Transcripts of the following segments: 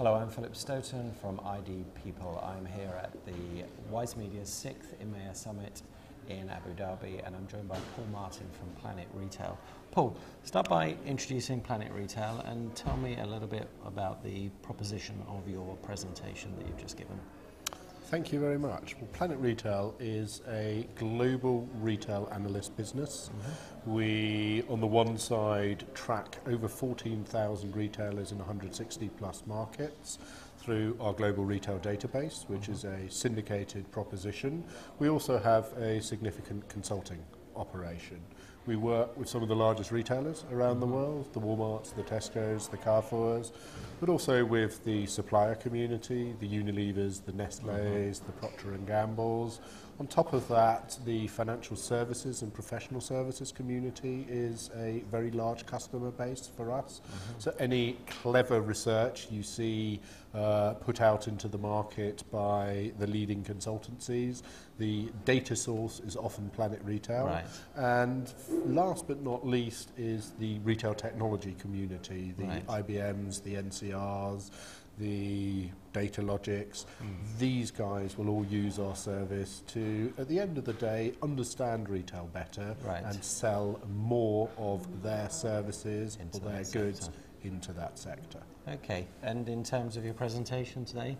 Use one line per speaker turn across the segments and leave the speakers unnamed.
Hello, I'm Philip Stoughton from ID People. I'm here at the Wise Media's sixth EMEA Summit in Abu Dhabi, and I'm joined by Paul Martin from Planet Retail. Paul, start by introducing Planet Retail and tell me a little bit about the proposition of your presentation that you've just given.
Thank you very much. Well, Planet Retail is a global retail analyst business. Mm-hmm. We, on the one side, track over 14,000 retailers in 160 plus markets through our global retail database, which mm-hmm. is a syndicated proposition. We also have a significant consulting operation. We work with some of the largest retailers around mm-hmm. the world, the Walmarts, the Tesco's, the Carrefours, but also with the supplier community, the Unilevers, the Nestle's, mm-hmm. the Procter and Gamble's. On top of that, the financial services and professional services community is a very large customer base for us. Mm-hmm. So any clever research you see uh, put out into the market by the leading consultancies, the data source is often Planet Retail.
Right.
And last but not least is the retail technology community, the right. IBMs, the NCRs, the Datalogics. Mm. These guys will all use our service to, at the end of the day, understand retail better
right.
and sell more of their services into or their goods sector. into that sector.
Okay, and in terms of your presentation today?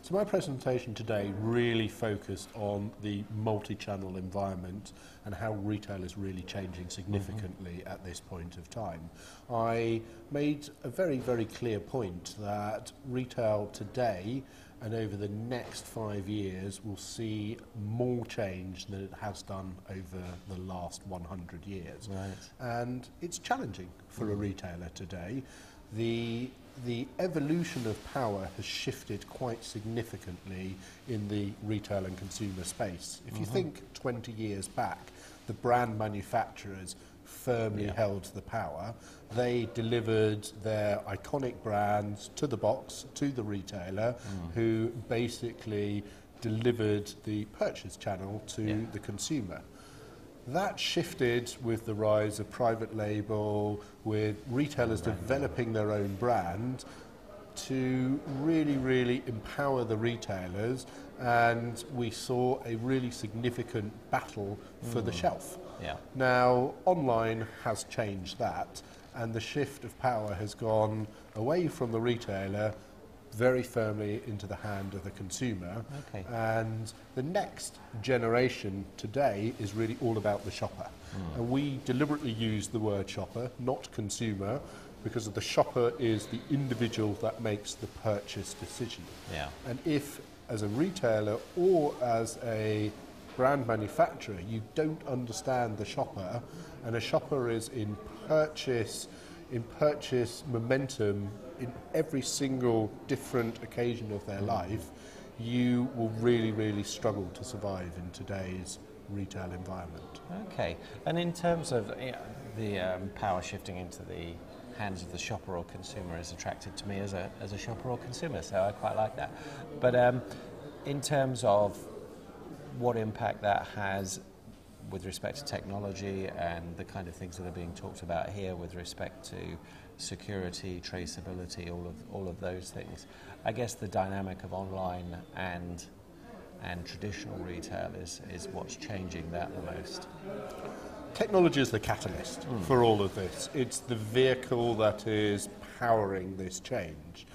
So my presentation today really focused on the multi-channel environment and how retail is really changing significantly mm-hmm. at this point of time. I made a very, very clear point that retail today and over the next five years will see more change than it has done over the last 100 years.
Right.
And it's challenging for mm. a retailer today. The the evolution of power has shifted quite significantly in the retail and consumer space. If mm-hmm. you think 20 years back, the brand manufacturers firmly yeah. held the power. They delivered their iconic brands to the box, to the retailer, mm. who basically delivered the purchase channel to yeah. the consumer. That shifted with the rise of private label, with retailers developing their own brand to really, really empower the retailers. And we saw a really significant battle for mm. the shelf.
Yeah.
Now, online has changed that, and the shift of power has gone away from the retailer very firmly into the hand of the consumer.
Okay.
And the next generation today is really all about the shopper. Mm. And we deliberately use the word shopper, not consumer, because the shopper is the individual that makes the purchase decision.
Yeah.
And if, as a retailer or as a brand manufacturer, you don't understand the shopper, and a shopper is in purchase in purchase momentum in every single different occasion of their life, you will really, really struggle to survive in today's retail environment.
Okay, and in terms of you know, the um, power shifting into the hands of the shopper or consumer is attracted to me as a, as a shopper or consumer, so I quite like that. But um, in terms of what impact that has with respect to technology and the kind of things that are being talked about here with respect to security, traceability, all of all of those things. I guess the dynamic of online and and traditional retail is, is what's changing that the most.
Technology is the catalyst mm. for all of this. It's the vehicle that is powering this change.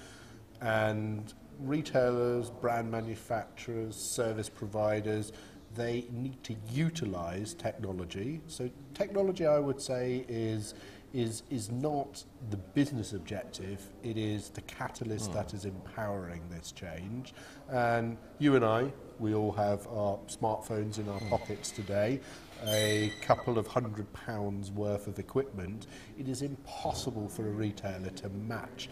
And retailers, brand manufacturers, service providers, they need to utilize technology. So technology, I would say, is is is not the business objective. It is the catalyst mm. that is empowering this change. And you and I, we all have our smartphones in our mm. pockets today. A couple of hundred pounds worth of equipment. It is impossible for a retailer to match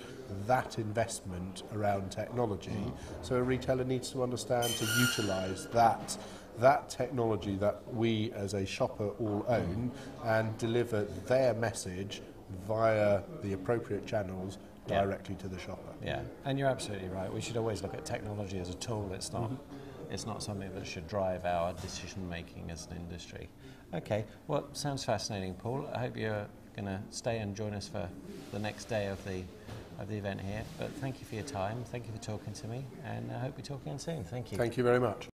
that investment around technology. Mm. So a retailer needs to understand to utilize that that technology that we as a shopper all own and deliver their message via the appropriate channels directly yeah. to the shopper.
Yeah, and you're absolutely right. We should always look at technology as a tool. It's not. Mm-hmm. It's not something that should drive our decision making as an industry. Okay, well, sounds fascinating, Paul. I hope you're going to stay and join us for the next day of the of the event here. But thank you for your time. Thank you for talking to me, and I hope we're talking soon. Thank you.
Thank you very much.